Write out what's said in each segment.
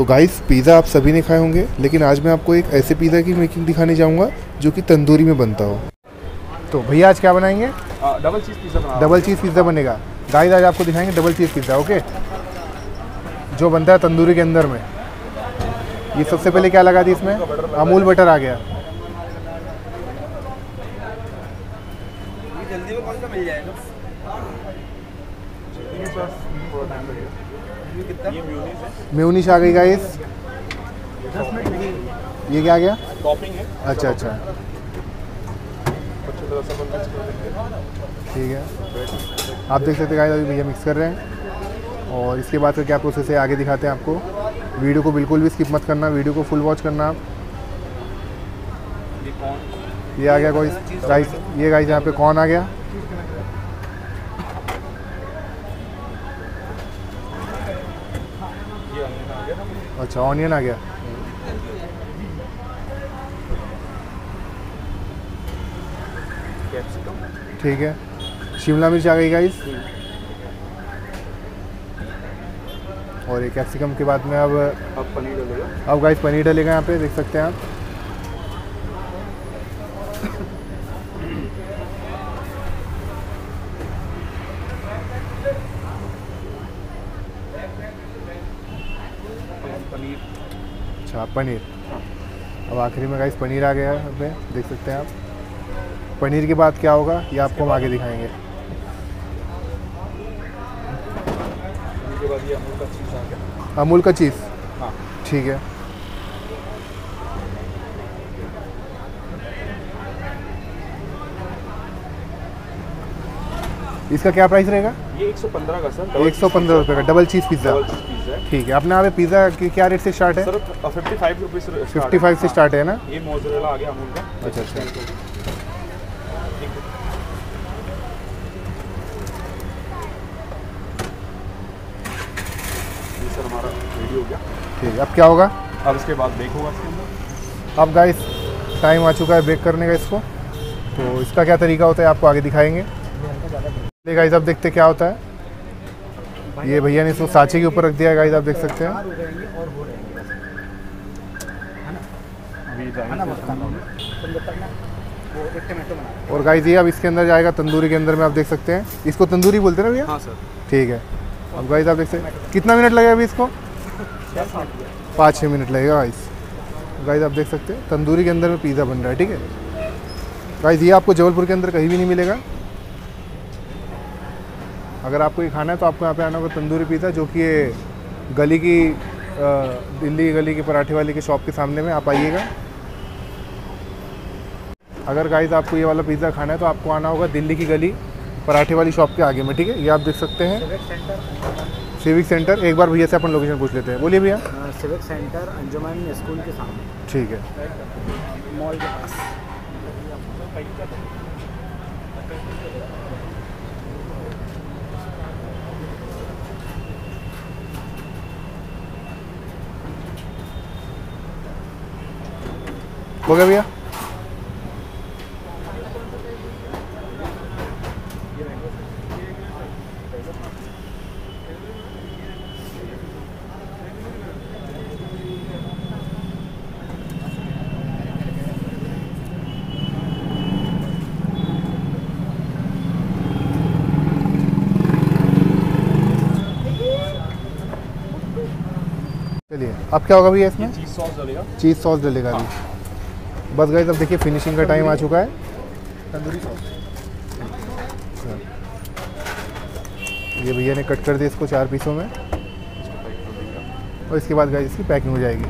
तो guys pizza आप सभी ने खाए होंगे लेकिन आज मैं आपको एक ऐसे पिज़्ज़ा की मेकिंग दिखाने जाऊँगा जो कि तंदूरी में बनता हो। तो भैया आज क्या बनाएँगे? Double cheese pizza double cheese pizza बनेगा। गाइस आज आपको दिखाएँगे डबल चीज़ पिज़्ज़ा ओके जो बनता है तंदूरी के अंदर में। ये सबसे पहले क्या लगा दी इसमें? अमूल बटर आ गया। जल्दी में कौन सा मिल जाएगा? म्यूनिश आ गई गाइस ये क्या आ गया? टॉपिंग है। अच्छा अच्छा। ठीक है। आप देख सकते गाइस अभी भैया मिक्स कर रहे हैं। और इसके बाद का क्या प्रोसेस है आगे दिखाते हैं आपको। वीडियो को बिल्कुल भी स्किप मत करना वीडियो को फुल वॉच करना। आप ये आ गया कोई गाइस ये गाइस यहाँ पे कौन आ गया ये अनियन आ गया अच्छा ऑनियन आ गया। ठीक है। शिमला मिर्च आ गई गाइस और ये कैप्सिकम के बाद में अब अब पनीर डलेगा। अब गाइस पनीर डलेगा यहाँ पे देख सकते हैं आप पनीर अच्छा पनीर। अब आखिरी में गाइस पनीर आ गया है देख सकते हैं आप। पनीर के बाद क्या होगा ये आपको हम आगे दिखाएँगे। का चीज़ अमूल का चीज़ हाँ। ठीक है। इसका क्या प्राइस रहेगा? ये 115 का सर एक सौ पंद्रह रुपये का डबल चीज़ पिज़्ज़ा है। ठीक है अपने यहाँ पे पिज़्ज़ा की क्या रेट से स्टार्ट है? Sir fifty five rupees fifty five से स्टार्ट है ना? ये मोजरेला आ गया अमूल का। अच्छा, अच्छा। सर हमारा रेडी हो गया। ठीक है अब क्या होगा? अब इसके बाद बेक होगा इसके अंदर। अब गाइस टाइम आ चुका है बेक करने का इसको। तो इसका क्या तरीका होता है आपको आगे दिखाएँगे। गाइस अब देखते क्या होता है? ये भैया ने इसको साँचे के ऊपर रख दिया गाइस आप देख सकते हैं। और गाइस ये अब इसके अंदर जाएगा तंदूरी के अंदर में आप देख सकते हैं। इसको तंदूरी बोलते हैं ना भैया? हाँ सर। ठीक है। अब गाइस आप देख सकते हैं। कितना मिनट लगेगा अभी इसको? पाँच छः मिनट लगेगा गाइस गाइस आप देख सकते हैं तंदूरी के अंदर में पिज़्ज़ा बन रहा है ठीक है। गाइस ये आपको जबलपुर के अंदर कहीं भी नहीं मिलेगा। अगर आपको ये खाना है तो आपको यहाँ पे आना होगा तंदूरी पिज़्ज़ा जो कि ये गली की दिल्ली की गली की पराठे वाली के शॉप के सामने में आप आइएगा। अगर गाइज़ आपको ये वाला पिज़्ज़ा खाना है तो आपको आना होगा दिल्ली की गली पराठे वाली शॉप के आगे में ठीक है? ये आप देख सकते हैं। सिविक सेंटर एक बार भैया से अपन लोकेशन पूछ लेते हैं। बोलिए भैया। सिविक सेंटर अंजुमन स्कूल के सामने। ठीक है। मॉल के पास। हो गया भैया? चलिए अब क्या होगा भैया इसमें? चीज़ सॉस डलेगा। चीज़ सॉस डलेगा अभी बस गए अब देखिए फिनिशिंग का टाइम आ चुका है। तंदूरी सॉस ये भैया ने कट कर दिया इसको चार पीसों में। और इसके बाद गाइस इसकी पैकिंग हो जाएगी।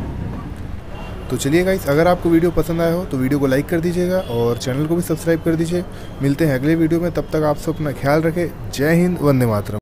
तो चलिए गाइस अगर आपको वीडियो पसंद आया हो तो वीडियो को लाइक कर दीजिएगा और चैनल को भी सब्सक्राइब कर दीजिए। मिलते हैं अगले वीडियो में तब तक आप सब अपना ख्याल रखें। जय हिंद वंदे मातरम।